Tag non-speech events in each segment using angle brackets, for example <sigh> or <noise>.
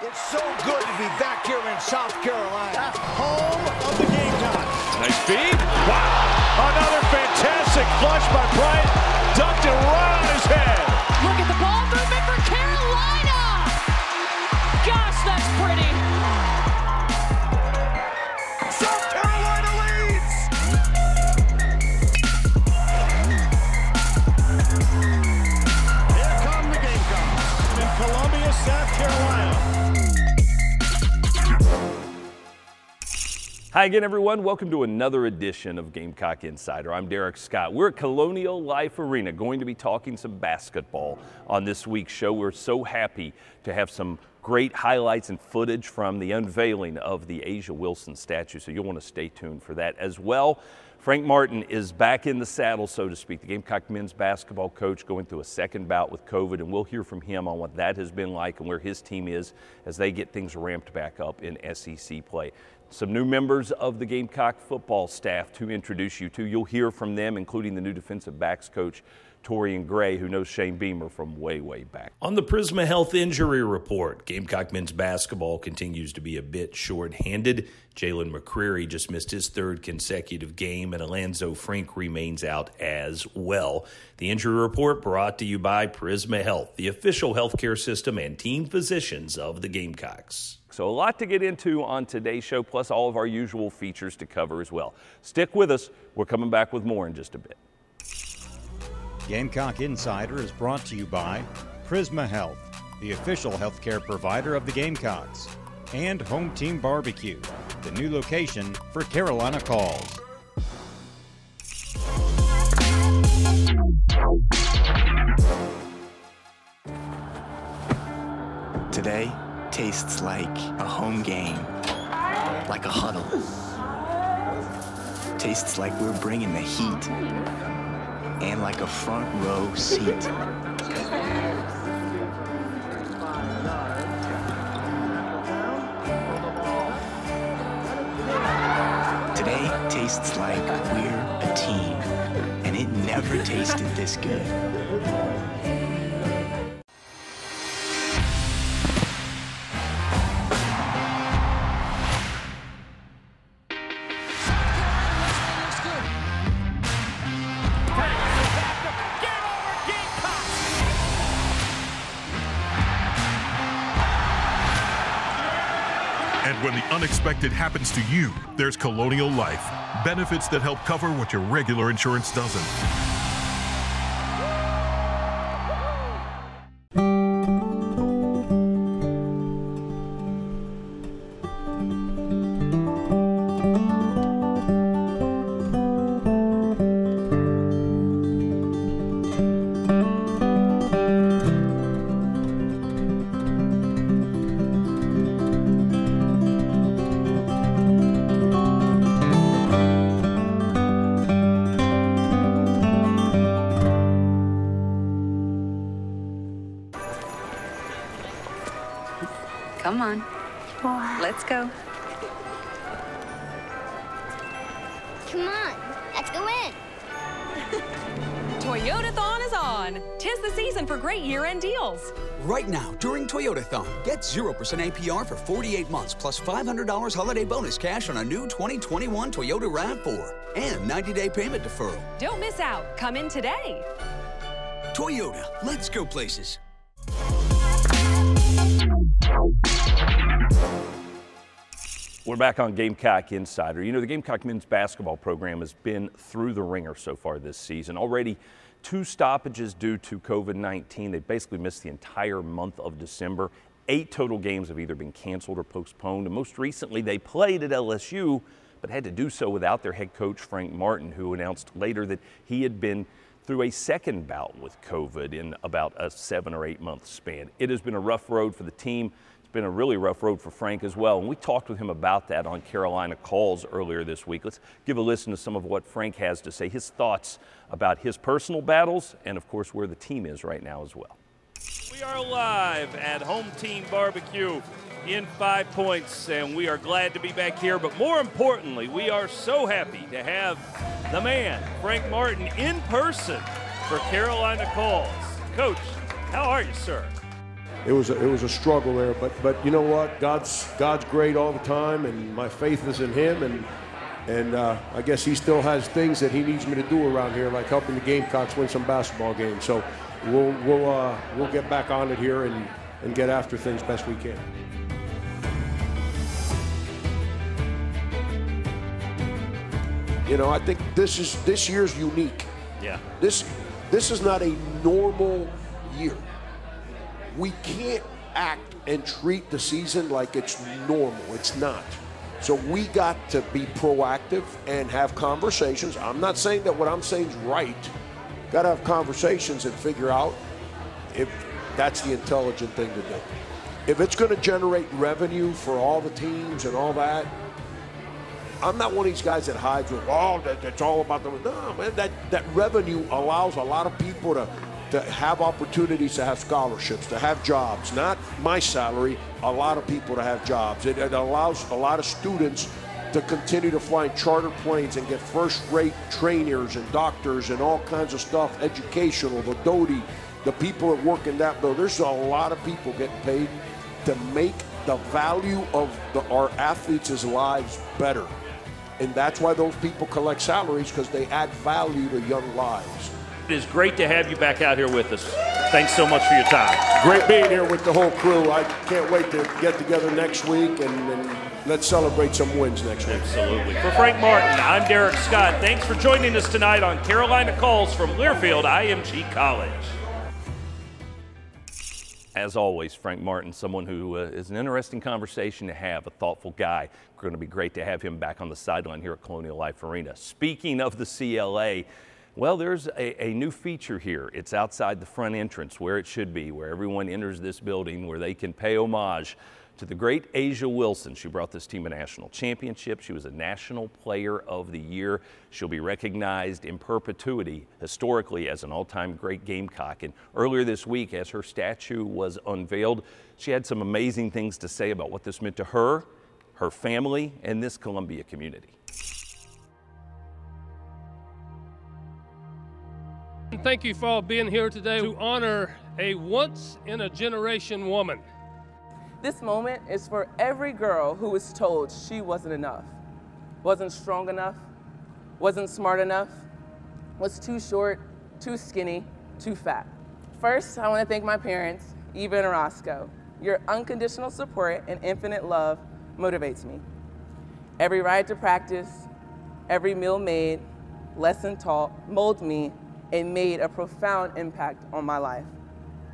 It's so good to be back here in South Carolina. Home of the Gamecocks. Nice feed. Wow. Another fantastic flush by Bryant. Ducked it right on his head. Look at the ball movement for Carolina. Gosh, that's pretty. Hi again, everyone. Welcome to another edition of Gamecock Insider. I'm Derek Scott. We're at Colonial Life Arena going to be talking some basketball on this week's show. We're so happy to have some great highlights and footage from the unveiling of the A'ja Wilson statue, so you'll want to stay tuned for that as well. Frank Martin is back in the saddle, so to speak. The Gamecock men's basketball coach going through a second bout with COVID, and we'll hear from him on what that has been like and where his team is as they get things ramped back up in SEC play. Some new members of the Gamecock football staff to introduce you to. You'll hear from them, including the new defensive backs coach, Torrian Gray, who knows Shane Beamer from way, way back. On the Prisma Health Injury Report, Gamecock men's basketball continues to be a bit short-handed. Jalyn McCreary just missed his third consecutive game, and Alanzo Frink remains out as well. The injury report brought to you by Prisma Health, the official healthcare system and team physicians of the Gamecocks. So, a lot to get into on today's show, plus all of our usual features to cover as well. Stick with us. We're coming back with more in just a bit. Gamecock Insider is brought to you by Prisma Health, the official healthcare provider of the Gamecocks, and Home Team Barbecue, the new location for Carolina Calls. Today tastes like a home game, like a huddle. Tastes like we're bringing the heat, and like a front row seat. Today tastes like we're a team, and it never tasted this good. When the unexpected happens to you, there's Colonial Life. Benefits that help cover what your regular insurance doesn't. Come on, let's go in. <laughs> Toyotathon is on. Tis the season for great year-end deals. Right now, during Toyotathon, get 0% APR for 48 months plus $500 holiday bonus cash on a new 2021 Toyota RAV4 and 90-day payment deferral. Don't miss out. Come in today. Toyota, let's go places. We're back on Gamecock Insider. You know, the Gamecock men's basketball program has been through the ringer so far this season. Already two stoppages due to COVID 19. They basically missed the entire month of December. Eight total games have either been canceled or postponed. And most recently, they played at LSU, but had to do so without their head coach, Frank Martin, who announced later that he had been through a second bout with COVID in about a seven or eight month span. It has been a rough road for the team. It's been a really rough road for Frank as well. And we talked with him about that on Carolina Calls earlier this week. Let's give a listen to some of what Frank has to say, his thoughts about his personal battles, and of course, where the team is right now as well. We are live at Home Team Barbecue in Five Points, and we are glad to be back here. But more importantly, we are so happy to have the man, Frank Martin, in person for Carolina Calls. Coach, how are you, sir? It was a, it was a struggle there. But but you know what? God's God's great all the time, and my faith is in Him, and and uh, I guess He still has things that He needs me to do around here, like helping the Gamecocks win some basketball games. So we'll we'll uh, we'll get back on it here and and get after things best we can. You know, I think this is this year's unique. Yeah. This this is not a normal year. We can't act and treat the season like it's normal. It's not. So we got to be proactive and have conversations. I'm not saying that what I'm saying is right. Got to have conversations and figure out if that's the intelligent thing to do. If it's going to generate revenue for all the teams and all that, I'm not one of these guys that hides with, oh, that, that's all about the. No, man, that, that revenue allows a lot of people to, to have opportunities to have scholarships, to have jobs. Not my salary, a lot of people to have jobs. It, it allows a lot of students to continue to fly charter planes and get first rate trainers and doctors and all kinds of stuff, educational, the Doty, the people that work in that building. There's a lot of people getting paid to make the value of the, our athletes' lives better. And that's why those people collect salaries because they add value to young lives. It is great to have you back out here with us. Thanks so much for your time. Great being here with the whole crew. I can't wait to get together next week and, and let's celebrate some wins next week. Absolutely. For Frank Martin, I'm Derek Scott. Thanks for joining us tonight on Carolina Calls from Learfield IMG College. As always, Frank Martin, someone who uh, is an interesting conversation to have, a thoughtful guy. Going to be great to have him back on the sideline here at Colonial Life Arena. Speaking of the CLA, well, there's a, a, new feature here. It's outside the front entrance where it should be, where everyone enters this building, where they can pay homage to the great A'ja Wilson. She brought this team a national championship. She was a National Player of the Year. She'll be recognized in perpetuity historically as an all-time great Gamecock. And earlier this week, as her statue was unveiled, she had some amazing things to say about what this meant to her, her family, and this Columbia community. Thank you for all being here today to honor a once in a generation woman. This moment is for every girl who was told she wasn't enough, wasn't strong enough, wasn't smart enough, was too short, too skinny, too fat. First, I want to thank my parents, Eva and Roscoe. Your unconditional support and infinite love motivates me. Every ride to practice, every meal made, lesson taught, mold me and made a profound impact on my life.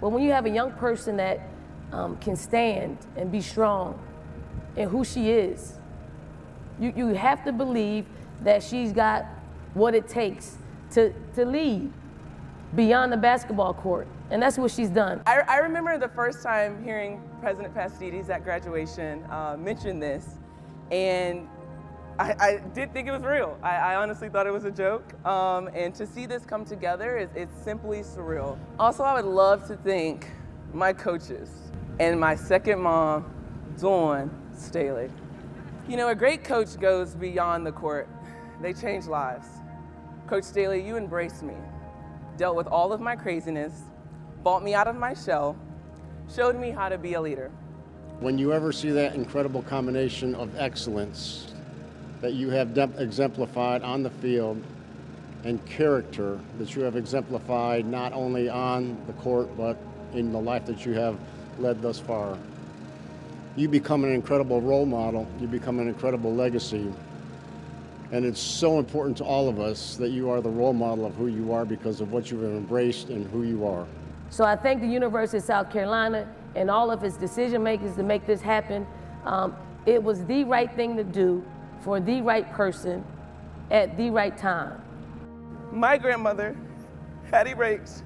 Well, when you have a young person that um, can stand and be strong in who she is. You, you have to believe that she's got what it takes to, to lead beyond the basketball court. And that's what she's done. I, I remember the first time hearing President Pastides at graduation uh, mention this, and I, I, did think it was real. I, I honestly thought it was a joke. Um, and to see this come together is it's simply surreal. Also, I would love to thank my coaches and my second mom, Dawn Staley. You know, a great coach goes beyond the court. They change lives. Coach Staley, you embraced me, dealt with all of my craziness, bought me out of my shell, showed me how to be a leader. When you ever see that incredible combination of excellence that you have exemplified on the field and character that you have exemplified not only on the court but in the life that you have led thus far. You become an incredible role model, you become an incredible legacy. And it's so important to all of us that you are the role model of who you are because of what you have embraced and who you are. So I thank the University of South Carolina and all of its decision makers to make this happen. Um, it was the right thing to do for the right person at the right time. My grandmother, Hattie Rakes,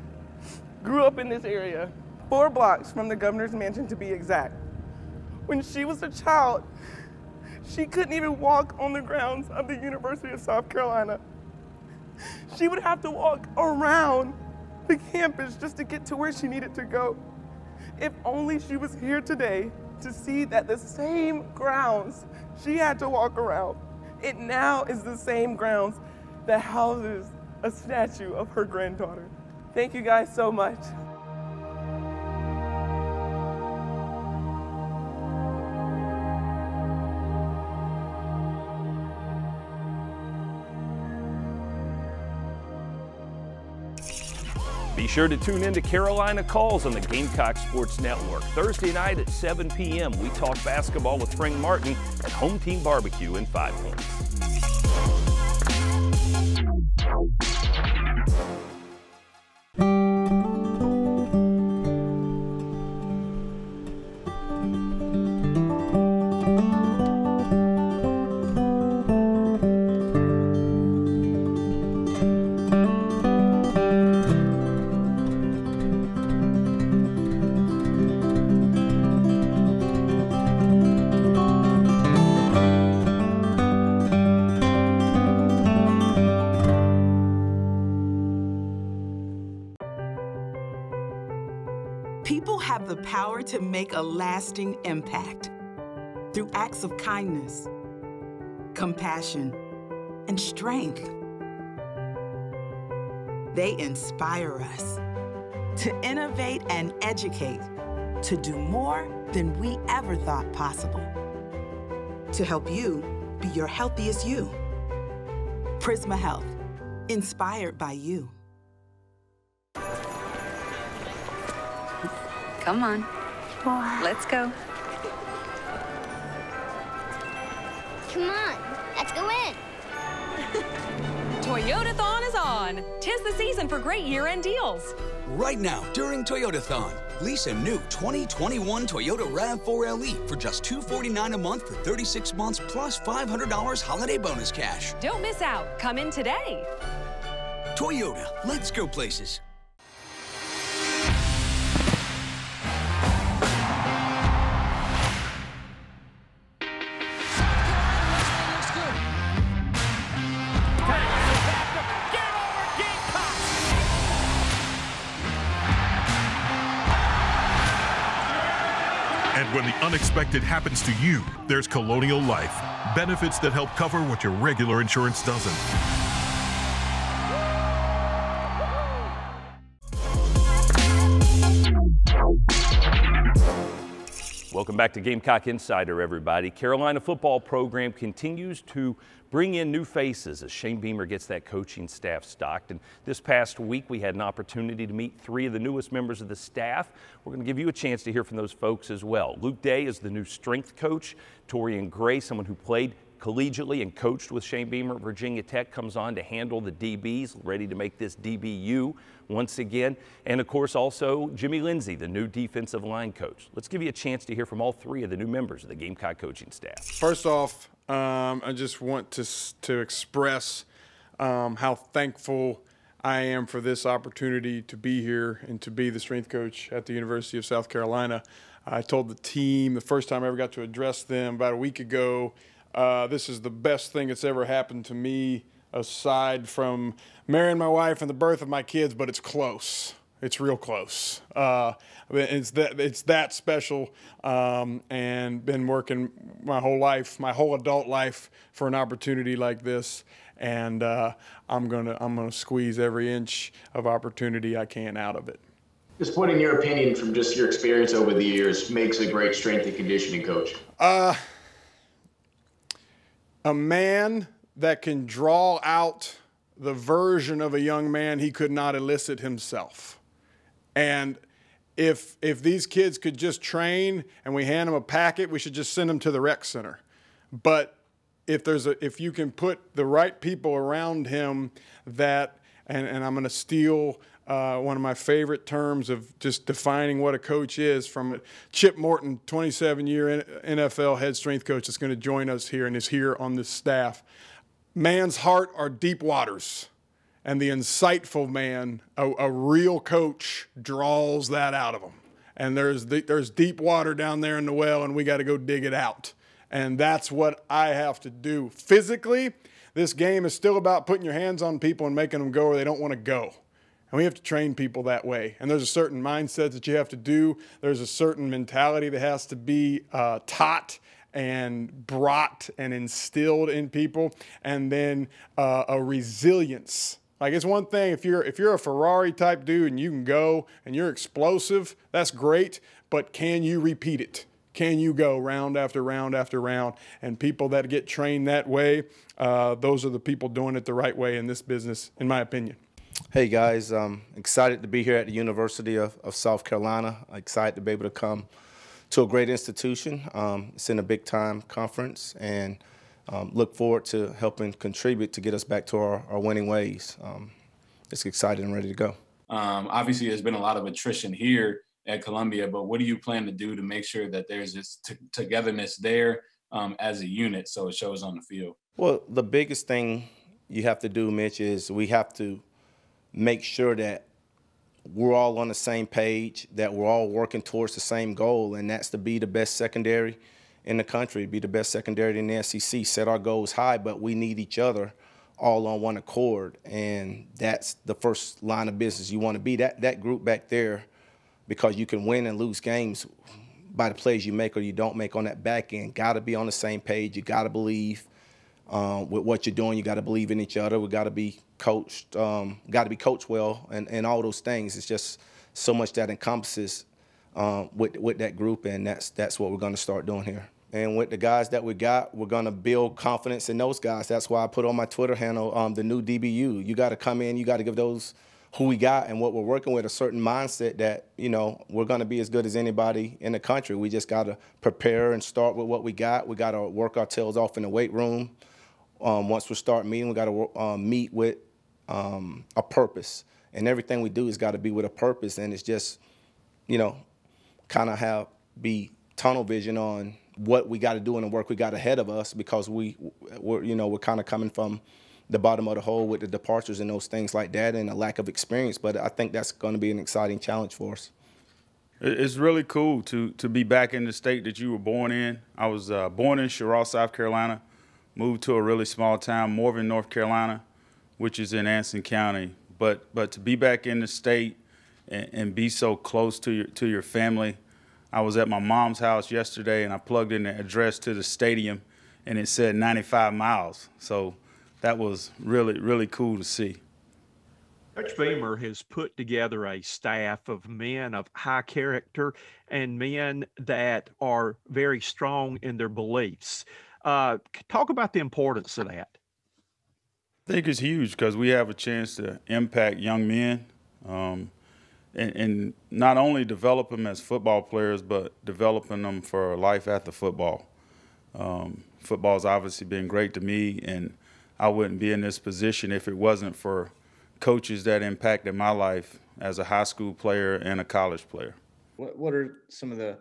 grew up in this area four blocks from the governor's mansion to be exact. When she was a child, she couldn't even walk on the grounds of the University of South Carolina. She would have to walk around the campus just to get to where she needed to go. If only she was here today to see that the same grounds she had to walk around, it now is the same grounds that houses a statue of her granddaughter. Thank you guys so much. Sure to tune in to Carolina Calls on the Gamecock Sports Network. Thursday night at 7 p.m., we talk basketball with Frank Martin at Home Team Barbecue in Five Points. Power to make a lasting impact through acts of kindness, compassion, and strength. They inspire us to innovate and educate, to do more than we ever thought possible, to help you be your healthiest you. Prisma Health, inspired by you. Come on. Let's go. Come on, let's go in. <laughs> Toyotathon is on. Tis the season for great year-end deals. Right now, during Toyotathon, lease a new 2021 Toyota RAV4 LE for just 249 a month for 36 months plus $500 holiday bonus cash. Don't miss out. Come in today. Toyota, let's go places. Unexpected happens to you, there's Colonial Life. Benefits that help cover what your regular insurance doesn't. Welcome back to Gamecock Insider, everybody. Carolina football program continues to bring in new faces as Shane Beamer gets that coaching staff stocked. And this past week, we had an opportunity to meet three of the newest members of the staff. We're going to give you a chance to hear from those folks as well. Luke Day is the new strength coach. Torrian Gray, someone who played collegiately and coached with Shane Beamer at Virginia Tech, comes on to handle the DBs, ready to make this DBU once again. And of course, also Jimmy Lindsey, the new defensive line coach. Let's give you a chance to hear from all three of the new members of the Gamecock coaching staff. First off, um, I just want to to express um, how thankful I am for this opportunity to be here and to be the strength coach at the University of South Carolina. I told the team the first time I ever got to address them about a week ago. Uh, this is the best thing that's ever happened to me, aside from marrying my wife and the birth of my kids. But it's close. It's real close. Uh, it's that it's that special, um, and been working my whole life, my whole adult life, for an opportunity like this. And uh, I'm gonna I'm gonna squeeze every inch of opportunity I can out of it. Just what, in your opinion, from just your experience over the years, makes a great strength and conditioning coach? Uh, a man that can draw out the version of a young man he could not elicit himself. And if if these kids could just train and we hand them a packet, we should just send them to the rec center. But if there's a if you can put the right people around him that and, and I'm going to steal uh, one of my favorite terms of just defining what a coach is from Chip Morton, 27 year NFL head strength coach that's going to join us here and is here on this staff. Man's heart are deep waters, and the insightful man, a, a real coach, draws that out of them. And there's, there's deep water down there in the well, and we got to go dig it out. And that's what I have to do. Physically, this game is still about putting your hands on people and making them go where they don't want to go. And we have to train people that way. And there's a certain mindset that you have to do. There's a certain mentality that has to be uh, taught and brought and instilled in people. And then uh, a resilience. Like it's one thing if you're if you're a Ferrari type dude and you can go and you're explosive, that's great. But can you repeat it? Can you go round after round after round? And people that get trained that way, uh, those are the people doing it the right way in this business, in my opinion. Hey guys, I'm excited to be here at the University of, of South Carolina. Excited to be able to come to a great institution. Um, it's in a big time conference and um, look forward to helping contribute to get us back to our, our winning ways. Um, it's excited and ready to go. Um, obviously, there's been a lot of attrition here at Columbia, but what do you plan to do to make sure that there's this t- togetherness there um, as a unit so it shows on the field? Well, the biggest thing you have to do, Mitch, is we have to make sure that we're all on the same page, that we're all working towards the same goal, and that's to be the best secondary in the country, be the best secondary in the SEC, set our goals high, but we need each other all on one accord. And that's the first line of business you want to be. That that group back there, because you can win and lose games by the plays you make or you don't make on that back end. Gotta be on the same page. You gotta believe um, with what you're doing. You gotta believe in each other. We gotta be coached, um, gotta be coached well and, and all those things. It's just so much that encompasses um, with with that group and that's that's what we're gonna start doing here. And with the guys that we got, we're going to build confidence in those guys. That's why I put on my Twitter handle um, the new DBU. You got to come in, you got to give those who we got and what we're working with a certain mindset that, you know, we're going to be as good as anybody in the country. We just got to prepare and start with what we got. We got to work our tails off in the weight room. Um, once we start meeting, we got to um, meet with um, a purpose. And everything we do has got to be with a purpose. And it's just, you know, kind of have be tunnel vision on what we got to do and the work we got ahead of us because we, we're, you know, we're kind of coming from the bottom of the hole with the departures and those things like that and a lack of experience. But I think that's going to be an exciting challenge for us. It's really cool to to be back in the state that you were born in. I was uh, born in Cheraw, South Carolina, moved to a really small town, Morven, North Carolina, which is in Anson County. But but to be back in the state and, and be so close to your to your family I was at my mom's house yesterday and I plugged in the address to the stadium and it said 95 miles. So that was really, really cool to see. Coach Beamer has put together a staff of men of high character and men that are very strong in their beliefs. Uh, talk about the importance of that. I think it's huge because we have a chance to impact young men. Um, and, and not only develop them as football players, but developing them for life after football. Um, football's obviously been great to me, and I wouldn't be in this position if it wasn't for coaches that impacted my life as a high school player and a college player. What What are some of the,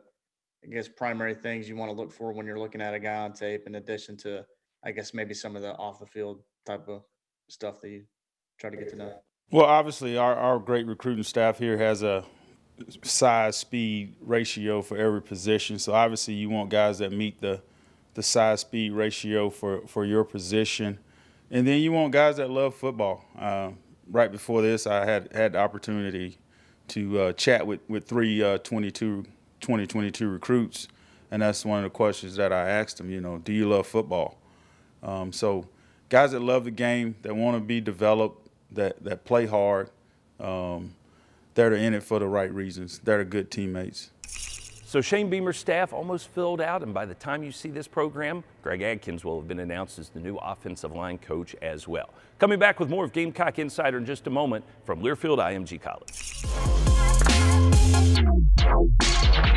I guess, primary things you want to look for when you're looking at a guy on tape, in addition to, I guess, maybe some of the off the field type of stuff that you try to get to know? Well, obviously, our, our great recruiting staff here has a size speed ratio for every position. So obviously, you want guys that meet the the size speed ratio for for your position, and then you want guys that love football. Uh, right before this, I had had the opportunity to uh, chat with with three uh, 22, 2022 recruits, and that's one of the questions that I asked them. You know, do you love football? Um, so guys that love the game, that want to be developed that that play hard, um, that are in it for the right reasons, that are good teammates. So Shane Beamer's staff almost filled out, and by the time you see this program, Greg Adkins will have been announced as the new offensive line coach as well. Coming back with more of Gamecock Insider in just a moment from Learfield IMG College. Tchau.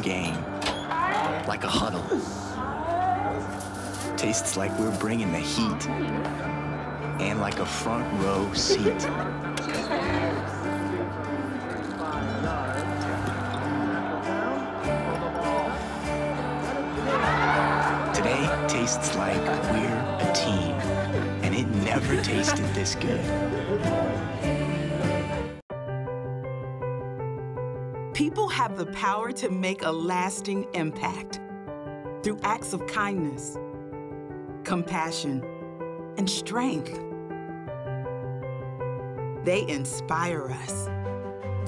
game, like a huddle. Tastes like we're bringing the heat, and like a front row seat. Today tastes like we're a team, and it never tasted this good. To make a lasting impact through acts of kindness, compassion, and strength. They inspire us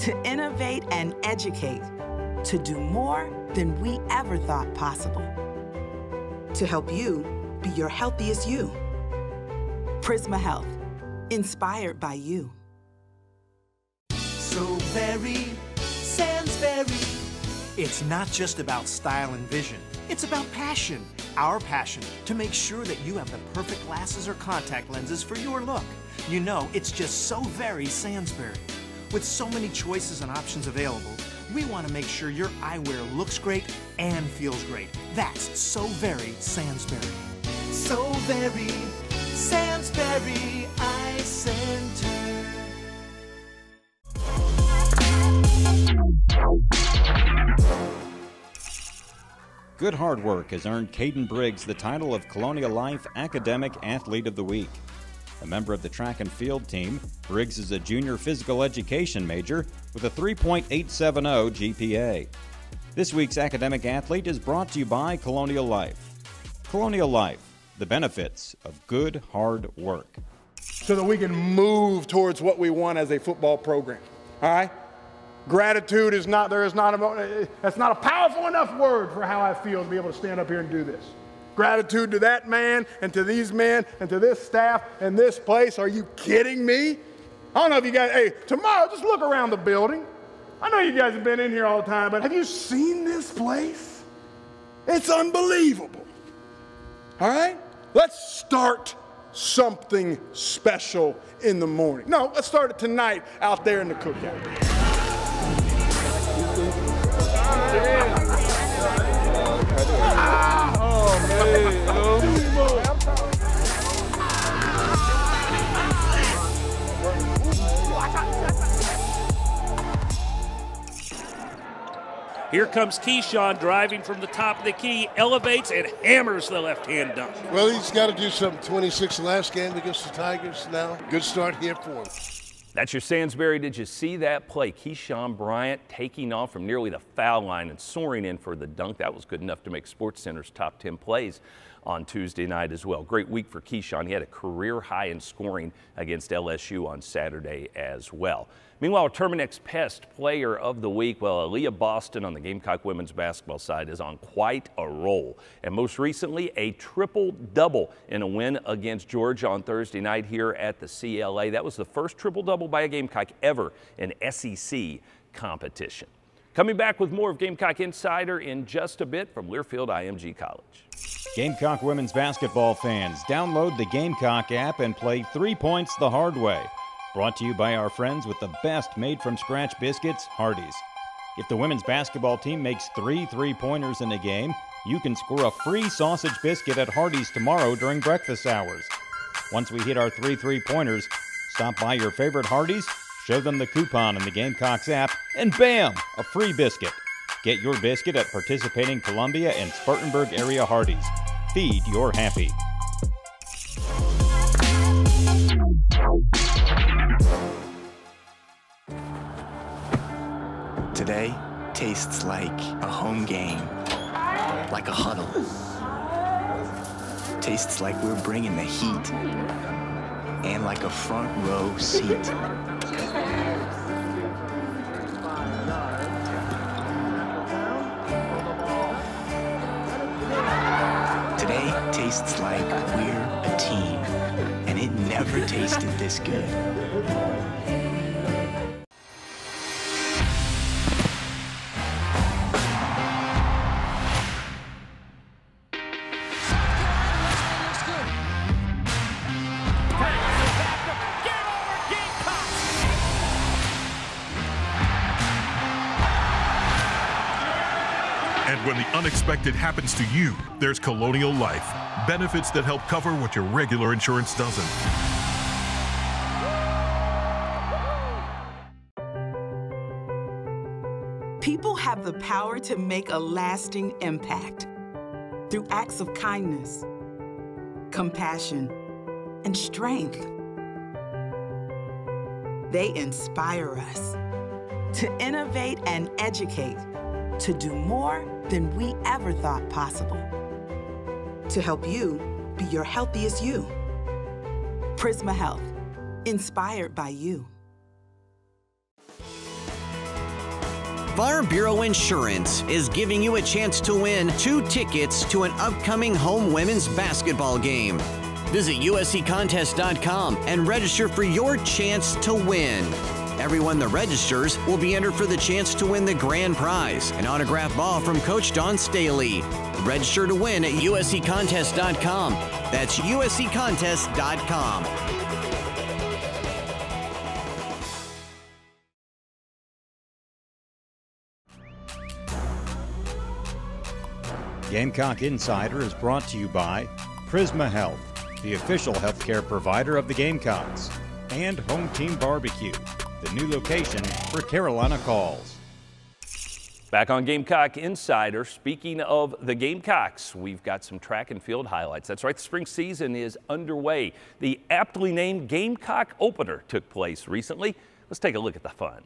to innovate and educate, to do more than we ever thought possible, to help you be your healthiest you. Prisma Health, inspired by you. So very Sansbury. It's not just about style and vision, it's about passion. Our passion to make sure that you have the perfect glasses or contact lenses for your look. You know, it's just so very Sansbury. With so many choices and options available, we want to make sure your eyewear looks great and feels great. That's so very Sansbury. So very Sansbury Eye Center. Good hard work has earned Caden Briggs the title of Colonial Life Academic Athlete of the Week. A member of the track and field team, Briggs is a junior physical education major with a 3.870 GPA. This week's academic athlete is brought to you by Colonial Life. Colonial Life, the benefits of good hard work. so that we can move towards what we want as a football program. All right? Gratitude is not, there is not a, that's not a powerful enough word for how I feel to be able to stand up here and do this. Gratitude to that man and to these men and to this staff and this place. Are you kidding me? I don't know if you guys, hey, tomorrow just look around the building. I know you guys have been in here all the time, but have you seen this place? It's unbelievable. All right? Let's start something special in the morning. No, let's start it tonight out there in the cookout. Here comes Keyshawn driving from the top of the key, elevates and hammers the left hand dunk. Well, he's got to do something. 26 last game against the Tigers now. Good start here for him. That's your Sansbury. Did you see that play? Keyshawn Bryant taking off from nearly the foul line and soaring in for the dunk. That was good enough to make SportsCenter's top 10 plays on Tuesday night as well. Great week for Keyshawn. He had a career high in scoring against LSU on Saturday as well. Meanwhile, Terminix Pest Player of the Week, well, Aliyah Boston on the Gamecock women's basketball side is on quite a roll. And most recently, a triple double in a win against Georgia on Thursday night here at the CLA. That was the first triple double by a Gamecock ever in SEC competition. Coming back with more of Gamecock Insider in just a bit from Learfield IMG College. Gamecock women's basketball fans, download the Gamecock app and play three points the hard way. Brought to you by our friends with the best made from scratch biscuits, Hardee's. If the women's basketball team makes three three pointers in a game, you can score a free sausage biscuit at Hardee's tomorrow during breakfast hours. Once we hit our three three pointers, stop by your favorite Hardee's, show them the coupon in the Gamecocks app, and bam, a free biscuit. Get your biscuit at participating Columbia and Spartanburg area Hardee's. Feed your happy. Tastes like a home game, like a huddle. Tastes like we're bringing the heat, and like a front row seat. Today tastes like we're a team, and it never tasted this good. Unexpected happens to you, there's Colonial Life. Benefits that help cover what your regular insurance doesn't. People have the power to make a lasting impact through acts of kindness, compassion, and strength. They inspire us to innovate and educate, to do more than we ever thought possible, to help you be your healthiest you. Prisma Health, inspired by you. Farm Bureau Insurance is giving you a chance to win two tickets to an upcoming home women's basketball game. Visit usccontest.com and register for your chance to win. Everyone that registers will be entered for the chance to win the grand prize, an autographed ball from Coach Dawn Staley. Register to win at usccontest.com. That's usccontest.com. Gamecock Insider is brought to you by Prisma Health, the official healthcare provider of the Gamecocks, and Home Team Barbecue, the new location for Carolina Calls. Back on Gamecock Insider, speaking of the Gamecocks, we've got some track and field highlights. That's right, the spring season is underway. The aptly named Gamecock Opener took place recently. Let's take a look at the fun.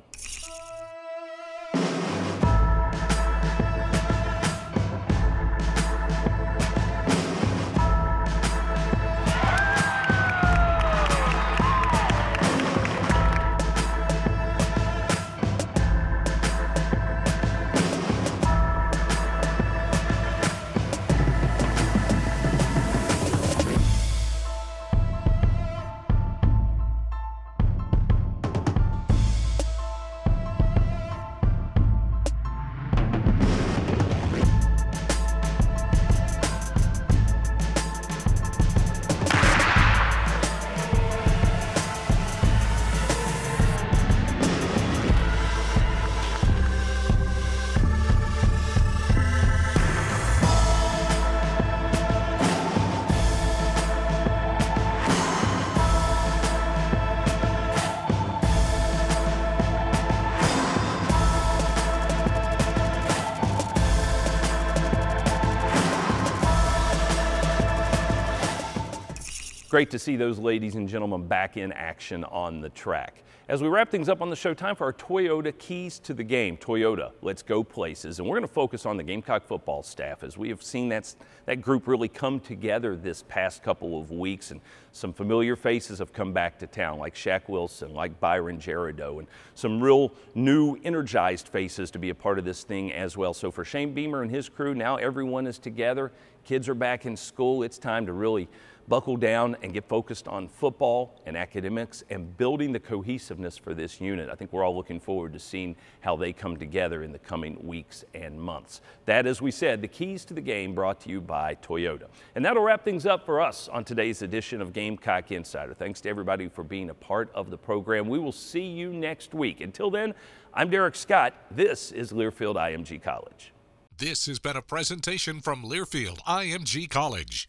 Great to see those ladies and gentlemen back in action on the track. As we wrap things up on the show, time for our Toyota Keys to the Game. Toyota, let's go places. And we're going to focus on the Gamecock football staff as we have seen that, that group really come together this past couple of weeks. And some familiar faces have come back to town, like Shaq Wilson, like Byron Jerido, and some real new energized faces to be a part of this thing as well. So for Shane Beamer and his crew, now everyone is together. Kids are back in school. It's time to really buckle down and get focused on football and academics and building the cohesiveness for this unit. I think we're all looking forward to seeing how they come together in the coming weeks and months. That, as we said, the keys to the game brought to you by Toyota. And that'll wrap things up for us on today's edition of Gamecock Insider. Thanks to everybody for being a part of the program. We will see you next week. Until then, I'm Derek Scott. This is Learfield IMG College. This has been a presentation from Learfield IMG College.